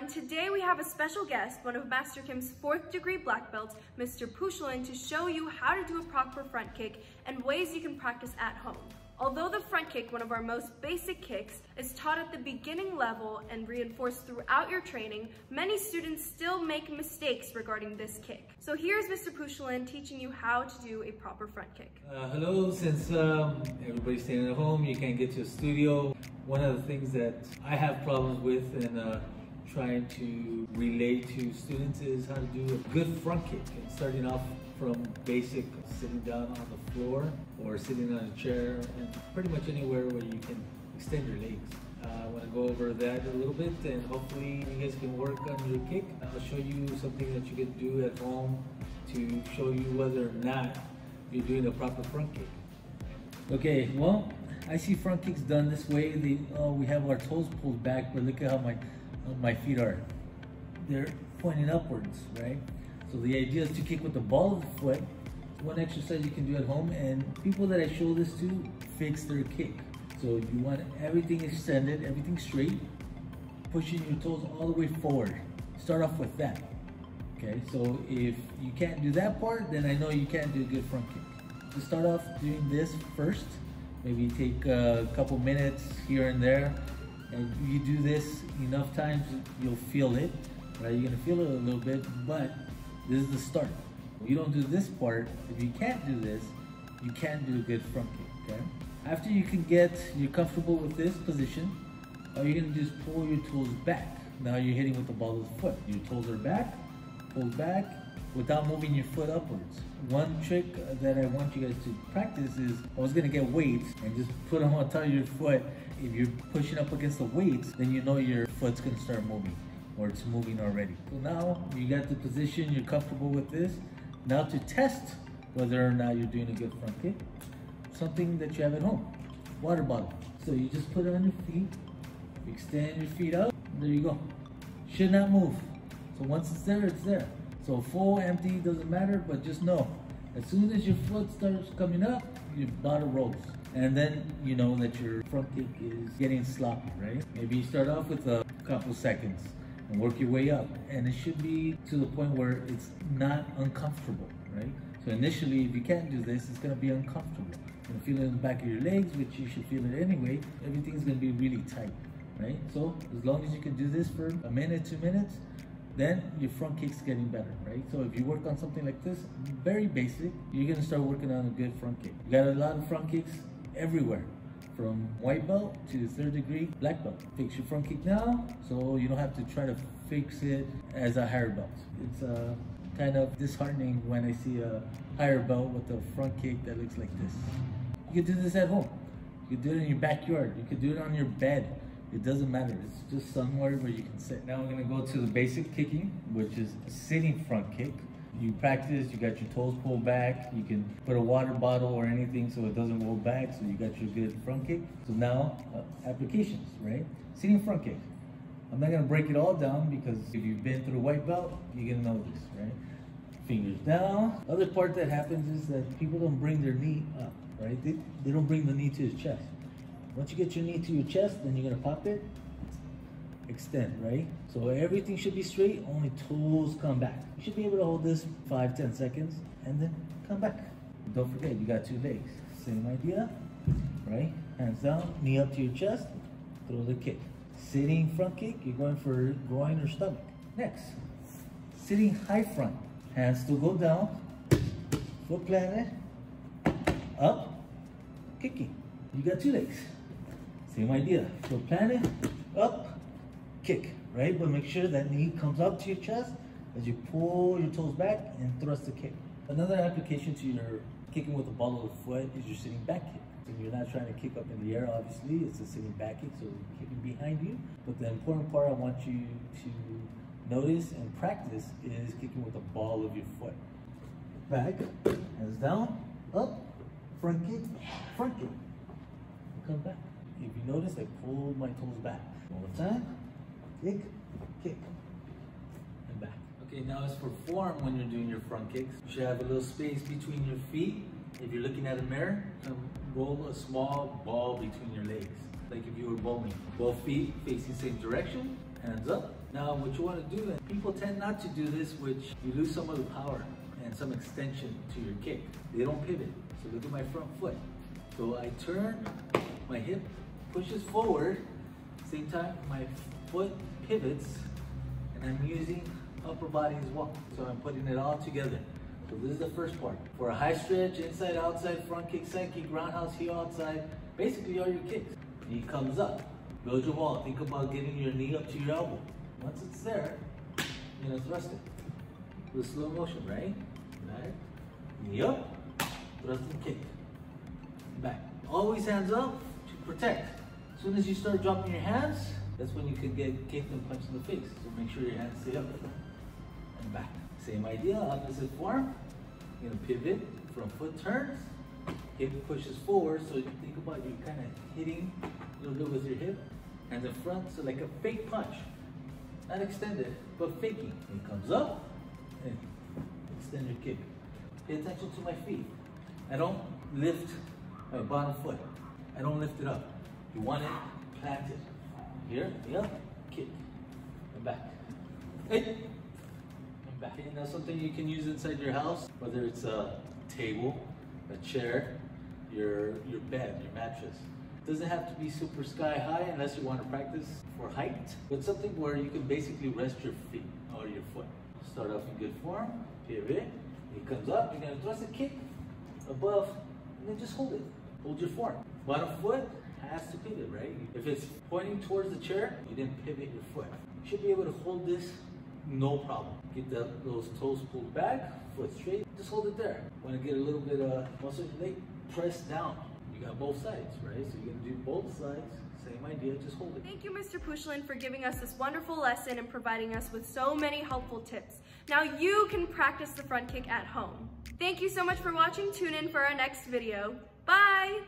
everyone. Today we have a special guest, one of Master Kim's fourth degree black belts, Mr. Pouchoulen, to show you how to do a proper front kick and ways you can practice at home. Although the front kick, one of our most basic kicks, is taught at the beginning level and reinforced throughout your training, many students still make mistakes regarding this kick. So here's Mr. Pouchoulen teaching you how to do a proper front kick. Uh, hello, since um, everybody's staying at home, you can't get to a studio. One of the things that I have problems with in uh, trying to relate to students is how to do a good front kick. And starting off from basic sitting down on the floor or sitting on a chair and pretty much anywhere where you can extend your legs. Uh, I want to go over that a little bit and hopefully you guys can work on your kick. I'll show you something that you can do at home to show you whether or not you're doing a proper front kick. Okay, well, I see front kicks done this way. The, oh, uh, we have our toes pulled back, but look at how my, how my feet are. They're pointing upwards, right? So the idea is to kick with the ball of the foot. One exercise you can do at home and people that I show this to fix their kick. So you want everything extended, everything straight, pushing your toes all the way forward. Start off with that. Okay, so if you can't do that part, then I know you can't do a good front kick. To start off doing this first, maybe take a couple minutes here and there, and you do this enough times, you'll feel it, right? You're gonna feel it a little bit, but this is the start. You don't do this part, if you can't do this, you can't do a good front kick, okay? After you can get, you're comfortable with this position, all you're gonna do is pull your toes back. Now you're hitting with the ball of the foot. Your toes are back, pull back, without moving your foot upwards. One trick that I want you guys to practice is, I was gonna get weights and just put them on top of your foot. If you're pushing up against the weights, then you know your foot's gonna start moving or it's moving already. So now you got the position, you're comfortable with this. Now to test whether or not you're doing a good front kick, something that you have at home, water bottle. So you just put it on your feet, extend your feet out, there you go. Should not move. So once it's there, it's there. So full, empty, doesn't matter, but just know, as soon as your foot starts coming up, your bottle rolls. And then you know that your front kick is getting sloppy, right? Maybe you start off with a couple seconds and work your way up. And it should be to the point where it's not uncomfortable, right? So initially, if you can't do this, it's gonna be uncomfortable. You're feel it in the back of your legs, which you should feel it anyway. Everything's gonna be really tight, right? So as long as you can do this for a minute, two minutes, then your front kick's getting better, right? So if you work on something like this, very basic, you're gonna start working on a good front kick. You got a lot of front kicks everywhere from white belt to third degree black belt. Fix your front kick now so you don't have to try to fix it as a higher belt. It's uh, kind of disheartening when I see a higher belt with a front kick that looks like this. You can do this at home. You can do it in your backyard. You can do it on your bed. It doesn't matter. It's just somewhere where you can sit. Now I'm gonna go to the basic kicking, which is sitting front kick. You practice, you got your toes pulled back, you can put a water bottle or anything so it doesn't roll back, so you got your good front kick. So now, uh, applications, right? Sitting front kick. I'm not gonna break it all down because if you've been through white belt, you're gonna know this, right? Fingers down. Other part that happens is that people don't bring their knee up, right? They, they don't bring the knee to his chest. Once you get your knee to your chest, then you're gonna pop it, extend, right? So everything should be straight, only toes come back. You should be able to hold this five, ten seconds, and then come back. Don't forget, you got two legs. Same idea, right? Hands down, knee up to your chest, throw the kick. Sitting front kick, you're going for groin or stomach. Next, sitting high front. Hands still go down, foot planted, up, kicking. You got two legs. Same idea. So Foot planted, up, kick, right? But make sure that knee comes up to your chest as you pull your toes back and thrust the kick. Another application to your kicking with the ball of the foot is your sitting back kick. So you're not trying to kick up in the air, obviously, it's a sitting back kick, so kicking behind you. But the important part I want you to notice and practice is kicking with the ball of your foot. Back, hands down, up, front kick, front kick. Come back. If you notice, I pull my toes back. All the time, kick, kick, and back. Okay, now as for form when you're doing your front kicks, you should have a little space between your feet. If you're looking at a mirror, um, roll a small ball between your legs, like if you were bowling. Both feet facing same direction, hands up, Now, what you want to do, and people tend not to do this, which you lose some of the power and some extension to your kick. They don't pivot. So look at my front foot. So I turn, my hip pushes forward, same time my foot pivots, and I'm using upper body as well. So I'm putting it all together. So this is the first part. For a high stretch, inside, outside, front kick, side kick, roundhouse, heel outside, basically all your kicks. Knee comes up. Build your wall. Think about getting your knee up to your elbow. Once it's there, you're gonna thrust it. With slow motion, right? Right? Knee up, thrust and kick. Back. Always hands up to protect. As soon as you start dropping your hands, that's when you could get kicked and punched in the face. So make sure your hands stay up and back. Same idea, opposite form. You're gonna pivot, from foot turns, hip pushes forward. So you think about you kind of hitting a little bit with your hip, and the front, so like a fake punch. Not extended, but faking. It comes up, and extend your kick. Pay attention to my feet. I don't lift my bottom foot. I don't lift it up. You want it planted. Here, yeah, kick, and back. Hey. And back. And that's something you can use inside your house, whether it's a table, a chair, your your bed, your mattress. Doesn't have to be super sky high unless you want to practice for height, but something where you can basically rest your feet or your foot. Start off in good form, pivot, it comes up, you're gonna thrust a kick above, and then just hold it. Hold your form. Bottom foot has to pivot, right? If it's pointing towards the chair, you didn't pivot your foot. You should be able to hold this no problem. Get the, those toes pulled back, foot straight, just hold it there. Want to get a little bit of muscle in your leg, press down. You got both sides, right? So you're gonna do both sides, same idea, just hold it. Thank you, Mr. Pouchoulen, for giving us this wonderful lesson and providing us with so many helpful tips. Now you can practice the front kick at home. Thank you so much for watching. Tune in for our next video. Bye!